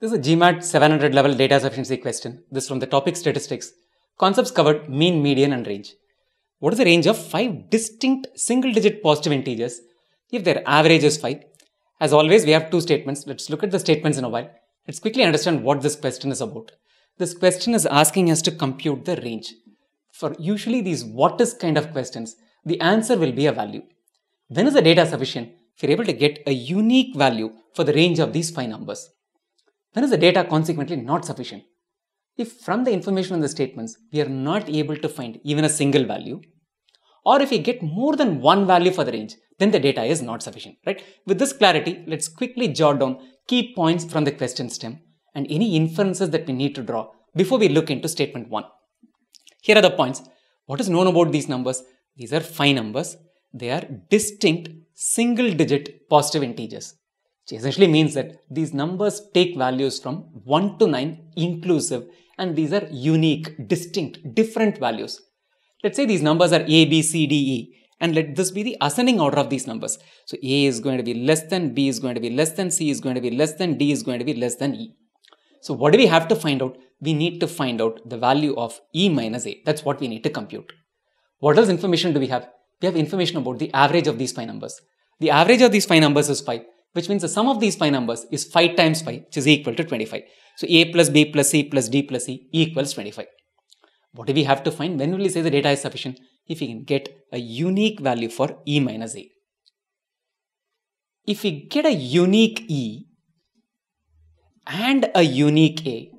This is a GMAT 700 level data sufficiency question. This is from the topic statistics. Concepts covered mean, median and range. What is the range of 5 distinct single digit positive integers if their average is 5? As always, we have two statements. Let's look at the statements in a while. Let's quickly understand what this question is about. This question is asking us to compute the range. For usually these what is kind of questions, the answer will be a value. When is the data sufficient? If you're able to get a unique value for the range of these five numbers. When is the data consequently not sufficient? If from the information in the statements, we are not able to find even a single value, or if we get more than one value for the range, then the data is not sufficient, right? With this clarity, let's quickly jot down key points from the question stem and any inferences that we need to draw before we look into statement 1. Here are the points. What is known about these numbers? These are five numbers. They are distinct single digit positive integers which essentially means that these numbers take values from 1 to 9 inclusive and these are unique, distinct, different values. Let's say these numbers are A, B, C, D, E and let this be the ascending order of these numbers. So A is going to be less than, B is going to be less than, C is going to be less than, D is going to be less than E. So what do we have to find out? We need to find out the value of E minus A. That's what we need to compute. What else information do we have? We have information about the average of these five numbers. The average of these five numbers is 5 which means the sum of these five numbers is 5 times 5, which is equal to 25. So a plus b plus c plus d plus e equals 25. What do we have to find? When will we say the data is sufficient? If we can get a unique value for e minus a. If we get a unique e and a unique a,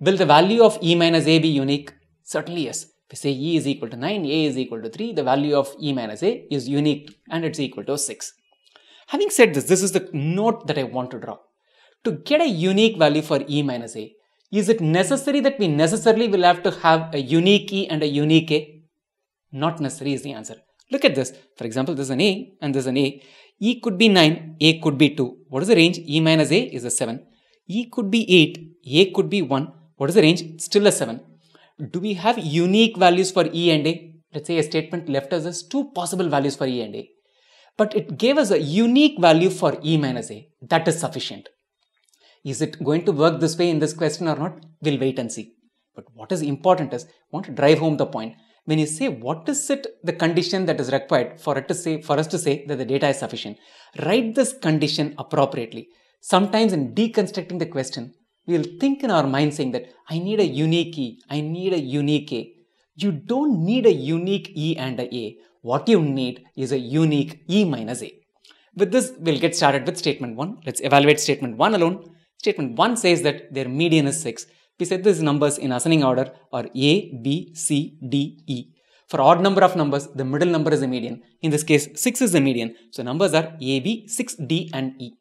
will the value of e minus a be unique? Certainly yes. If we say e is equal to 9, a is equal to 3, the value of e minus a is unique and it's equal to 6. Having said this, this is the note that I want to draw. To get a unique value for e minus a, is it necessary that we necessarily will have to have a unique e and a unique a? Not necessary is the answer. Look at this. For example, there's an a and there's an a. e could be 9, a could be 2. What is the range? e minus a is a 7. e could be 8, a could be 1. What is the range? Still a 7. Do we have unique values for e and a? Let's say a statement left us as two possible values for e and a but it gave us a unique value for e minus a. That is sufficient. Is it going to work this way in this question or not? We'll wait and see. But what is important is, I want to drive home the point. When you say what is it the condition that is required for it to say for us to say that the data is sufficient, write this condition appropriately. Sometimes in deconstructing the question, we'll think in our mind saying that I need a unique E, I need a unique A. You don't need a unique E and a A. What you need is a unique E minus A. With this, we'll get started with statement 1. Let's evaluate statement 1 alone. Statement 1 says that their median is 6. We said these numbers in ascending order are A, B, C, D, E. For odd number of numbers, the middle number is the median. In this case, 6 is the median. So numbers are A, B, 6, D and E.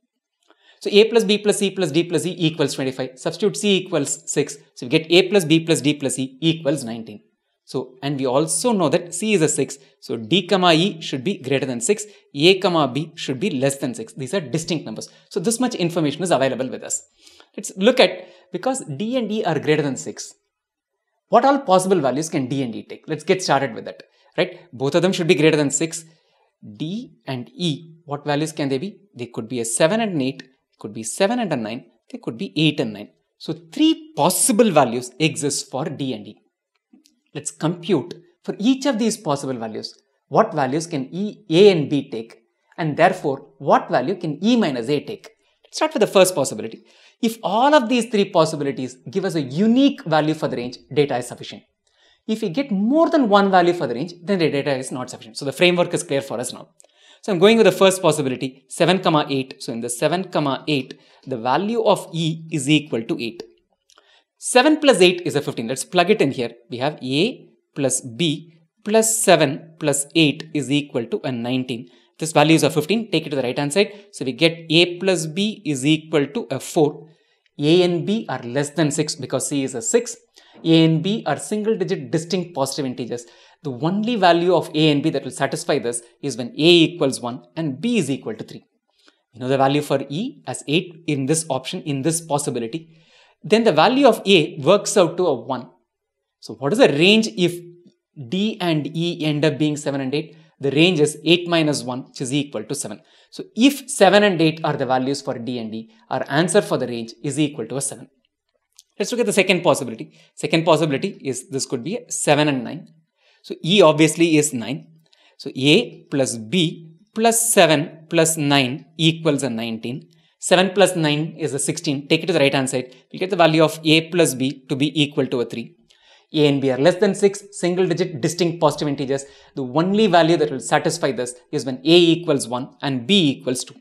So A plus B plus C plus D plus E equals 25. Substitute C equals 6. So we get A plus B plus D plus E equals 19. So, and we also know that C is a 6. So, D comma E should be greater than 6. A comma B should be less than 6. These are distinct numbers. So, this much information is available with us. Let's look at, because D and E are greater than 6, what all possible values can D and E take? Let's get started with that, right? Both of them should be greater than 6. D and E, what values can they be? They could be a 7 and an 8, could be 7 and a 9, they could be 8 and 9. So, three possible values exist for D and E. Let's compute for each of these possible values, what values can E, A and B take and therefore what value can E minus A take. Let's start with the first possibility. If all of these three possibilities give us a unique value for the range, data is sufficient. If we get more than one value for the range, then the data is not sufficient. So the framework is clear for us now. So I'm going with the first possibility, 7 comma 8. So in the 7 comma 8, the value of E is equal to 8. 7 plus 8 is a 15. Let's plug it in here. We have A plus B plus 7 plus 8 is equal to a 19. This value is a 15. Take it to the right hand side. So we get A plus B is equal to a 4. A and B are less than 6 because C is a 6. A and B are single digit distinct positive integers. The only value of A and B that will satisfy this is when A equals 1 and B is equal to 3. We know the value for E as 8 in this option, in this possibility then the value of A works out to a 1. So what is the range if D and E end up being 7 and 8? the range is 8 minus 1 which is equal to 7. So if 7 and 8 are the values for D and D, our answer for the range is equal to a 7. Let's look at the second possibility. Second possibility is this could be 7 and 9. So E obviously is 9. So A plus B plus 7 plus 9 equals a 19. 7 plus 9 is a 16. Take it to the right hand side. We'll get the value of A plus B to be equal to a 3. A and B are less than 6 single digit distinct positive integers. The only value that will satisfy this is when A equals 1 and B equals 2.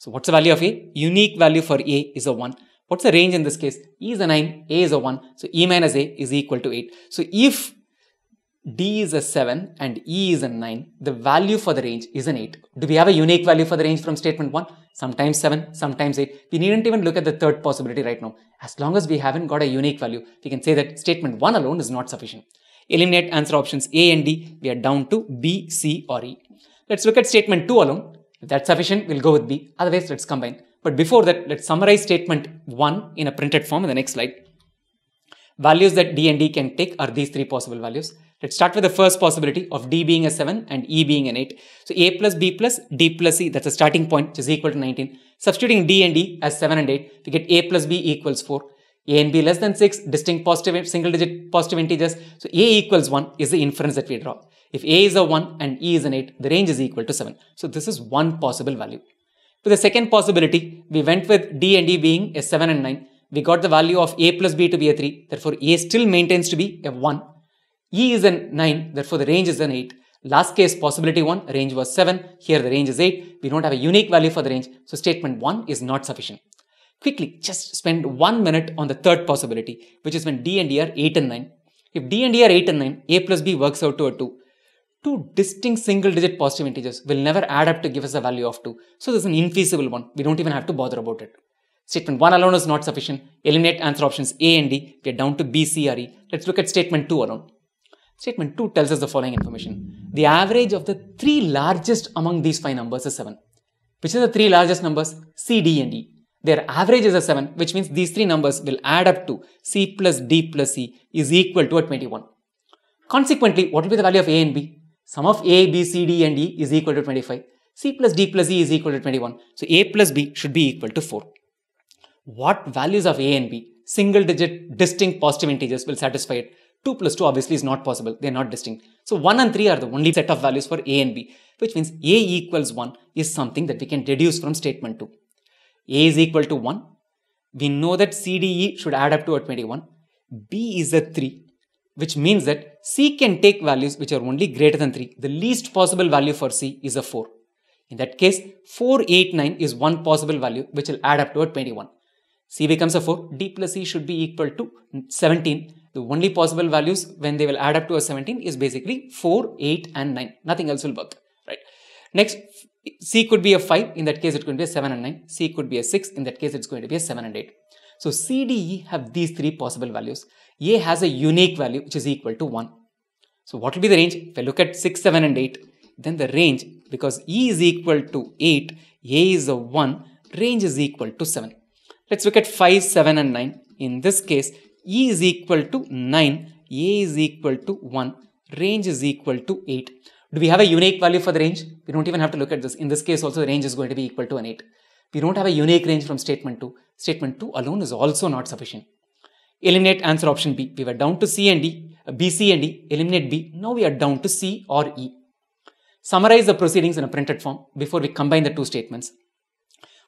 So what's the value of A? Unique value for A is a 1. What's the range in this case? E is a 9, A is a 1. So E minus A is equal to 8. So if D is a 7 and E is a 9, the value for the range is an 8. Do we have a unique value for the range from statement 1? Sometimes 7, sometimes 8. We needn't even look at the third possibility right now. As long as we haven't got a unique value, we can say that statement 1 alone is not sufficient. Eliminate answer options A and D. We are down to B, C or E. Let's look at statement 2 alone. If that's sufficient, we'll go with B. Otherwise, let's combine. But before that, let's summarize statement 1 in a printed form in the next slide. Values that D and D can take are these three possible values. Let's start with the first possibility of D being a 7 and E being an 8. So A plus B plus D plus E, that's a starting point, which is equal to 19. Substituting D and E as 7 and 8, we get A plus B equals 4. A and B less than 6, distinct positive, single digit positive integers. So A equals 1 is the inference that we draw. If A is a 1 and E is an 8, the range is equal to 7. So this is one possible value. For the second possibility, we went with D and E being a 7 and 9. We got the value of A plus B to be a 3. Therefore, A still maintains to be a 1 E is a 9, therefore the range is an 8. Last case, possibility 1, range was 7. Here the range is 8. We don't have a unique value for the range. So statement 1 is not sufficient. Quickly, just spend 1 minute on the third possibility, which is when D and E are 8 and 9. If D and E are 8 and 9, A plus B works out to a 2. Two distinct single digit positive integers will never add up to give us a value of 2. So this is an infeasible one. We don't even have to bother about it. Statement 1 alone is not sufficient. Eliminate answer options A and D. We are down to B, C, or E. Let's look at statement 2 alone. Statement 2 tells us the following information. The average of the three largest among these five numbers is 7. Which are the three largest numbers? C, D and E. Their average is a 7, which means these three numbers will add up to C plus D plus E is equal to a 21. Consequently, what will be the value of A and B? Sum of A, B, C, D and E is equal to 25. C plus D plus E is equal to 21. So A plus B should be equal to 4. What values of A and B, single digit distinct positive integers will satisfy it? 2 plus 2 obviously is not possible. They are not distinct. So 1 and 3 are the only set of values for A and B, which means A equals 1 is something that we can deduce from statement 2. A is equal to 1. We know that CDE should add up to a 21. B is a 3, which means that C can take values which are only greater than 3. The least possible value for C is a 4. In that case, 4, 8, 9 is one possible value which will add up to a 21. C becomes a 4. D plus C should be equal to 17 the only possible values when they will add up to a 17 is basically 4, 8 and 9. Nothing else will work, right? Next, C could be a 5. In that case, it could be a 7 and 9. C could be a 6. In that case, it's going to be a 7 and 8. So C, D, E have these three possible values. A has a unique value which is equal to 1. So what will be the range? If I look at 6, 7 and 8, then the range, because E is equal to 8, A is a 1, range is equal to 7. Let's look at 5, 7 and 9. In this case, E is equal to 9, A is equal to 1, range is equal to 8. Do we have a unique value for the range? We don't even have to look at this. In this case also the range is going to be equal to an 8. We don't have a unique range from statement 2. Statement 2 alone is also not sufficient. Eliminate answer option B. We were down to C and D, uh, B, C and D. Eliminate B. Now we are down to C or E. Summarize the proceedings in a printed form before we combine the two statements.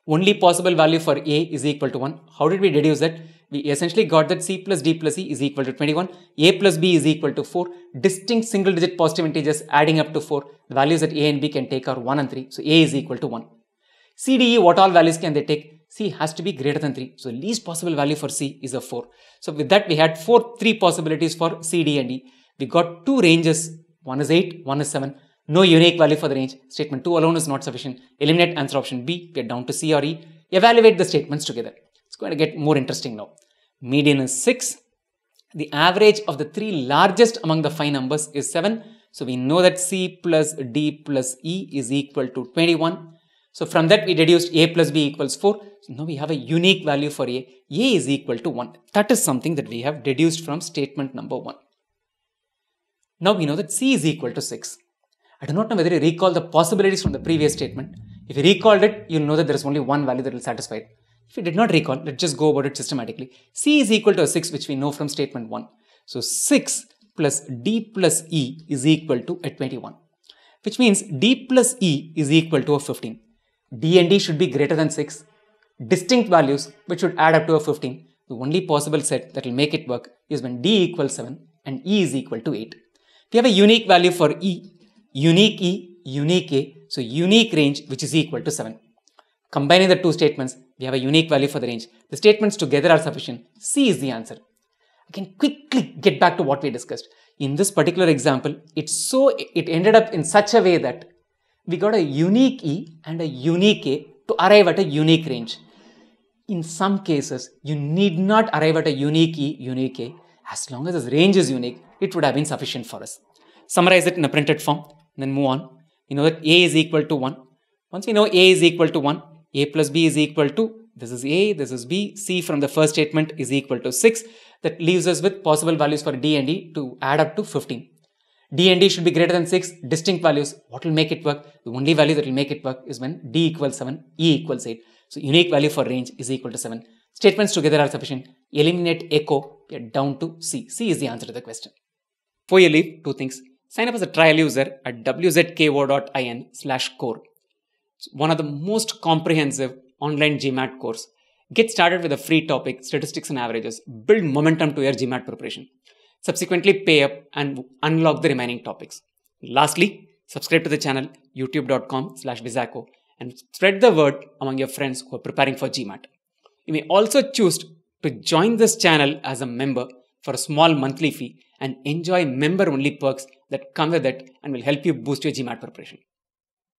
Only possible value for A is equal to 1. How did we deduce that? we essentially got that C plus D plus E is equal to 21, A plus B is equal to 4, distinct single digit positive integers adding up to 4, the values that A and B can take are 1 and 3, so A is equal to 1. C, D, E, what all values can they take? C has to be greater than 3, so least possible value for C is a 4. So with that we had 4, 3 possibilities for C, D and E. We got two ranges, one is 8, one is 7. No unique value for the range. Statement 2 alone is not sufficient. Eliminate answer option B. We are down to C or E. Evaluate the statements together. It's going to get more interesting now. Median is 6. The average of the three largest among the five numbers is 7. So we know that C plus D plus E is equal to 21. So from that we deduced A plus B equals 4. So now we have a unique value for A. A is equal to 1. That is something that we have deduced from statement number 1. Now we know that C is equal to 6. I do not know whether you recall the possibilities from the previous statement. If you recalled it, you'll know that there is only one value that will satisfy it. If you did not recall, let's just go about it systematically. C is equal to a 6, which we know from statement 1. So 6 plus D plus E is equal to a 21, which means D plus E is equal to a 15. D and D should be greater than 6. Distinct values, which should add up to a 15. The only possible set that will make it work is when D equals 7 and E is equal to 8. We have a unique value for E, unique E, unique A, so unique range which is equal to 7. Combining the two statements, we have a unique value for the range. The statements together are sufficient. C is the answer. I can quickly get back to what we discussed. In this particular example, it's so it ended up in such a way that we got a unique E and a unique A to arrive at a unique range. In some cases, you need not arrive at a unique E, unique A. As long as this range is unique, it would have been sufficient for us. Summarize it in a printed form, then move on. You know that A is equal to 1. Once we know A is equal to 1, A plus B is equal to, this is A, this is B, C from the first statement is equal to 6. That leaves us with possible values for D and E to add up to 15. D and D should be greater than 6 distinct values. What will make it work? The only value that will make it work is when D equals 7, E equals 8. So unique value for range is equal to 7. Statements together are sufficient. Eliminate echo, we are down to C. C is the answer to the question. Before you leave, two things. Sign up as a trial user at wzko.in slash core. It's one of the most comprehensive online GMAT course. Get started with a free topic, statistics and averages. Build momentum to your GMAT preparation. Subsequently, pay up and unlock the remaining topics. Lastly, subscribe to the channel youtube.com slash wizako and spread the word among your friends who are preparing for GMAT. You may also choose to join this channel as a member for a small monthly fee and enjoy member only perks that come with it and will help you boost your GMAT preparation.